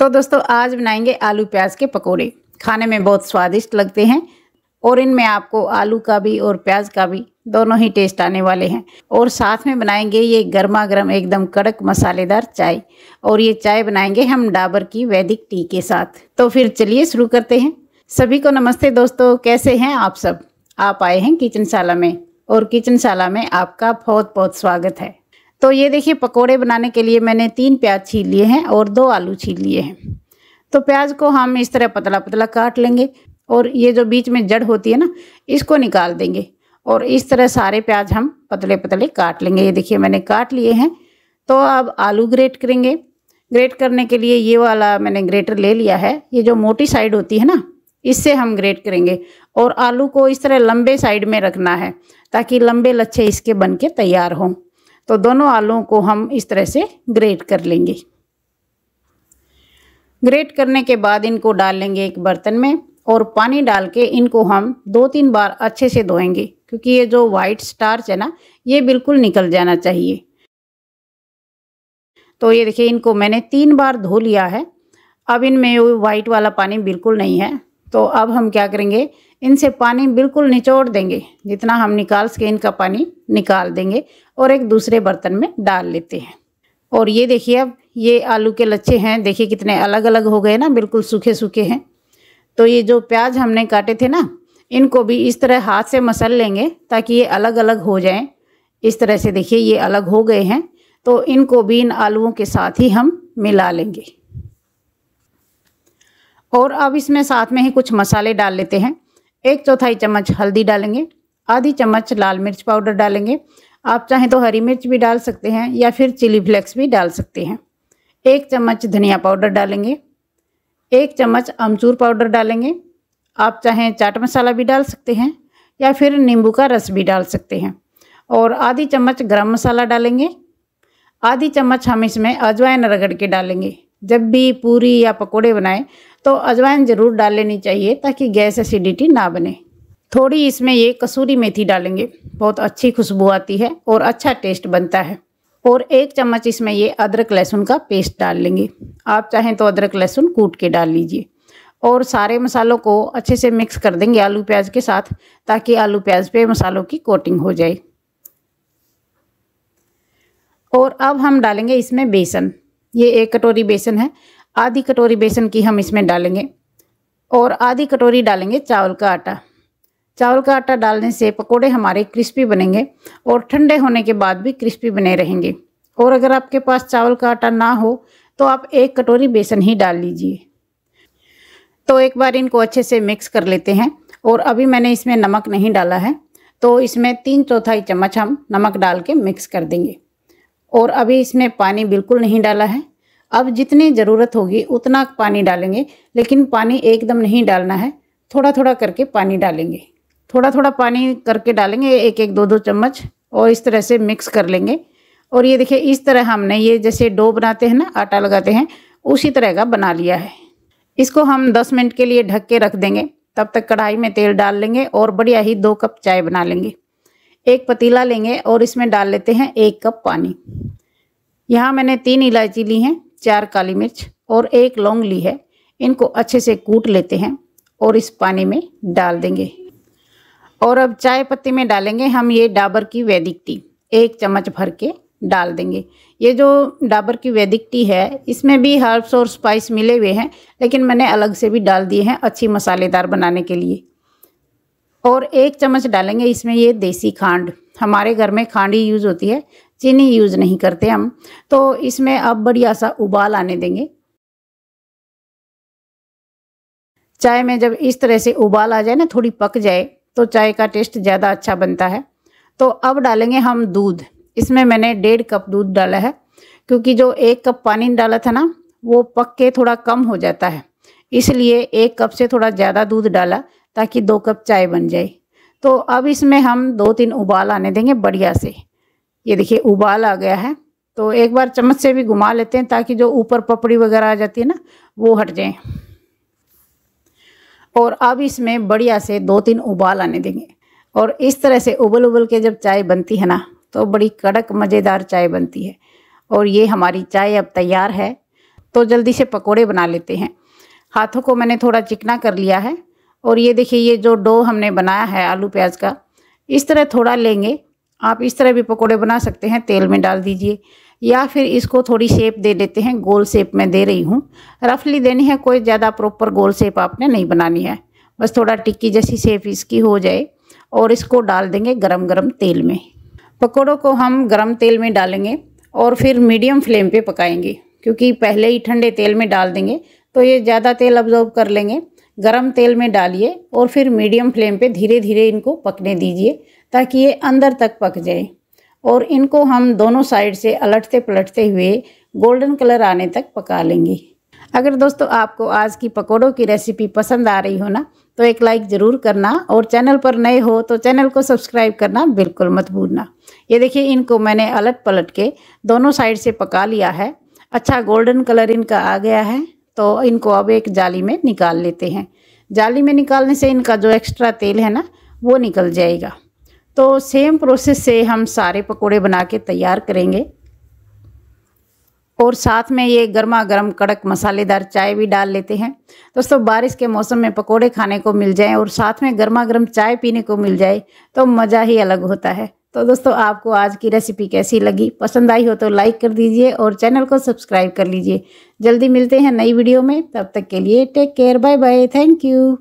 तो दोस्तों, आज बनाएँगे आलू प्याज के पकोड़े। खाने में बहुत स्वादिष्ट लगते हैं और इनमें आपको आलू का भी और प्याज का भी दोनों ही टेस्ट आने वाले हैं। और साथ में बनाएँगे ये गर्मा गर्म एकदम कड़क मसालेदार चाय। और ये चाय बनाएँगे हम डाबर की वैदिक टी के साथ। तो फिर चलिए शुरू करते हैं। सभी को नमस्ते दोस्तों, कैसे हैं आप सब? आप आए हैं किचनशाला में और किचनशाला में आपका बहुत बहुत स्वागत है। तो ये देखिए, पकोड़े बनाने के लिए मैंने तीन प्याज छील लिए हैं और दो आलू छील लिए हैं। तो प्याज को हम इस तरह पतला पतला काट लेंगे और ये जो बीच में जड़ होती है ना, इसको निकाल देंगे और इस तरह सारे प्याज हम पतले पतले काट लेंगे। ये देखिए, मैंने काट लिए हैं। तो अब आलू ग्रेट करेंगे। ग्रेट करने के लिए ये वाला मैंने ग्रेटर ले लिया है। ये जो मोटी साइड होती है ना, इससे हम ग्रेट करेंगे और आलू को इस तरह लंबे साइड में रखना है ताकि लंबे लच्छे इसके बन के तैयार हों। तो दोनों आलूओं को हम इस तरह से ग्रेट कर लेंगे। ग्रेट करने के बाद इनको डाल लेंगे एक बर्तन में और पानी डाल के इनको हम दो तीन बार अच्छे से धोएँगे, क्योंकि ये जो वाइट स्टार्च है ना, ये बिल्कुल निकल जाना चाहिए। तो ये देखिए, इनको मैंने तीन बार धो लिया है। अब इनमें वाइट वाला पानी बिल्कुल नहीं है। तो अब हम क्या करेंगे? इनसे पानी बिल्कुल निचोड़ देंगे, जितना हम निकाल सके इनका पानी निकाल देंगे और एक दूसरे बर्तन में डाल लेते हैं। और ये देखिए अब, ये आलू के लच्छे हैं, देखिए कितने अलग अलग हो गए ना, बिल्कुल सूखे सूखे हैं। तो ये जो प्याज हमने काटे थे ना, इनको भी इस तरह हाथ से मसल लेंगे ताकि ये अलग अलग हो जाएँ। इस तरह से देखिए ये अलग हो गए हैं तो इनको भी इन आलूओं के साथ ही हम मिला लेंगे। और अब इसमें साथ में ही कुछ मसाले डाल लेते हैं। एक चौथाई चम्मच हल्दी डालेंगे, आधी चम्मच लाल मिर्च पाउडर डालेंगे। आप चाहें तो हरी मिर्च भी डाल सकते हैं या फिर चिली फ्लेक्स भी डाल सकते हैं। एक चम्मच धनिया पाउडर डालेंगे, एक चम्मच अमचूर पाउडर डालेंगे। आप चाहें चाट मसाला भी डाल सकते हैं या फिर नींबू का रस भी डाल सकते हैं। और आधी चम्मच गरम मसाला डालेंगे, आधी चम्मच हम इसमें अजवाइन रगड़ के डालेंगे। जब भी पूरी या पकोड़े बनाएँ तो अजवाइन ज़रूर डाल लेनी चाहिए ताकि गैस एसिडिटी ना बने। थोड़ी इसमें ये कसूरी मेथी डालेंगे। बहुत अच्छी खुशबू आती है और अच्छा टेस्ट बनता है। और एक चम्मच इसमें ये अदरक लहसुन का पेस्ट डाल लेंगे। आप चाहें तो अदरक लहसुन कूट के डाल लीजिए। और सारे मसालों को अच्छे से मिक्स कर देंगे आलू प्याज के साथ ताकि आलू प्याज पे मसालों की कोटिंग हो जाए। और अब हम डालेंगे इसमें बेसन। ये एक कटोरी बेसन है। आधी कटोरी बेसन की हम इसमें डालेंगे और आधी कटोरी डालेंगे चावल का आटा। चावल का आटा डालने से पकोड़े हमारे क्रिस्पी बनेंगे और ठंडे होने के बाद भी क्रिस्पी बने रहेंगे। और अगर आपके पास चावल का आटा ना हो तो आप एक कटोरी बेसन ही डाल लीजिए। तो एक बार इनको अच्छे से मिक्स कर लेते हैं और अभी मैंने इसमें नमक नहीं डाला है तो इसमें तीन चौथाई चम्मच हम नमक डाल के मिक्स कर देंगे। और अभी इसमें पानी बिल्कुल नहीं डाला है अब जितनी ज़रूरत होगी उतना पानी डालेंगे, लेकिन पानी एकदम नहीं डालना है थोड़ा थोड़ा करके पानी डालेंगे। थोड़ा थोड़ा पानी करके डालेंगे एक एक दो दो चम्मच, और इस तरह से मिक्स कर लेंगे। और ये देखिए, इस तरह हमने ये जैसे डो बनाते हैं ना, आटा लगाते हैं, उसी तरह का बना लिया है। इसको हम दस मिनट के लिए ढक के रख देंगे। तब तक कढ़ाई में तेल डाल लेंगे और बढ़िया ही दो कप चाय बना लेंगे। एक पतीला लेंगे और इसमें डाल लेते हैं एक कप पानी। यहाँ मैंने तीन इलायची ली हैं। चार काली मिर्च और एक लौंग ली है। इनको अच्छे से कूट लेते हैं और इस पानी में डाल देंगे। और अब चाय पत्ती में डालेंगे हम ये डाबर की वैदिक टी। एक चम्मच भर के डाल देंगे। ये जो डाबर की वैदिक टी है, इसमें भी हर्ब्स और स्पाइस मिले हुए हैं, लेकिन मैंने अलग से भी डाल दिए हैं अच्छी मसालेदार बनाने के लिए। और एक चम्मच डालेंगे इसमें ये देसी खांड। हमारे घर में खांड ही यूज़ होती है। चीनी यूज़ नहीं करते हम। तो इसमें अब बढ़िया सा उबाल आने देंगे। चाय में जब इस तरह से उबाल आ जाए ना, थोड़ी पक जाए तो चाय का टेस्ट ज़्यादा अच्छा बनता है। तो अब डालेंगे हम दूध। इसमें मैंने डेढ़ कप दूध डाला है, क्योंकि जो एक कप पानी डाला था ना, वो पक के थोड़ा कम हो जाता है। इसलिए एक कप से थोड़ा ज़्यादा दूध डाला, ताकि दो कप चाय बन जाए। तो अब इसमें हम दो तीन उबाल आने देंगे बढ़िया से। ये देखिए, उबाल आ गया है। तो एक बार चम्मच से भी घुमा लेते हैं ताकि जो ऊपर पपड़ी वगैरह आ जाती है ना, वो हट जाए। और अब इसमें बढ़िया से दो तीन उबाल आने देंगे। और इस तरह से उबल उबल के जब चाय बनती है ना तो बड़ी कड़क मज़ेदार चाय बनती है। और ये हमारी चाय अब तैयार है तो जल्दी से पकोड़े बना लेते हैं। हाथों को मैंने थोड़ा चिकना कर लिया है। और ये देखिए, ये जो डो हमने बनाया है आलू प्याज का, इस तरह थोड़ा लेंगे। आप इस तरह भी पकोड़े बना सकते हैं, तेल में डाल दीजिए। या फिर इसको थोड़ी शेप दे देते हैं, गोल शेप में दे रही हूँ। रफली देनी है, कोई ज़्यादा प्रॉपर गोल शेप आपने नहीं बनानी है। बस थोड़ा टिक्की जैसी शेप इसकी हो जाए और इसको डाल देंगे गरम गरम तेल में। पकौड़ों को हम गरम तेल में डालेंगे और फिर मीडियम फ्लेम पे पकाएँगे, क्योंकि पहले ही ठंडे तेल में डाल देंगे तो ये ज़्यादा तेल अब्जॉर्ब कर लेंगे। गरम तेल में डालिए और फिर मीडियम फ्लेम पे धीरे धीरे इनको पकने दीजिए। ताकि ये अंदर तक पक जाए। और इनको हम दोनों साइड से अलटते पलटते हुए गोल्डन कलर आने तक पका लेंगे। अगर दोस्तों आपको आज की पकौड़ों की रेसिपी पसंद आ रही हो ना तो एक लाइक ज़रूर करना और चैनल पर नए हो तो चैनल को सब्सक्राइब करना बिल्कुल मत भूलना। ये देखिए, इनको मैंने अलट पलट के दोनों साइड से पका लिया है। अच्छा गोल्डन कलर इनका आ गया है तो इनको अब एक जाली में निकाल लेते हैं। जाली में निकालने से इनका जो एक्स्ट्रा तेल है ना, वो निकल जाएगा। तो सेम प्रोसेस से हम सारे पकोड़े बना के तैयार करेंगे। और साथ में ये गर्मा गर्म कड़क मसालेदार चाय भी डाल लेते हैं। दोस्तों, बारिश के मौसम में पकोड़े खाने को मिल जाए और साथ में गर्मा गर्म चाय पीने को मिल जाए तो मज़ा ही अलग होता है। तो दोस्तों, आपको आज की रेसिपी कैसी लगी? पसंद आई हो तो लाइक कर दीजिए और चैनल को सब्सक्राइब कर लीजिए। जल्दी मिलते हैं नई वीडियो में। तब तक के लिए take care bye bye thank you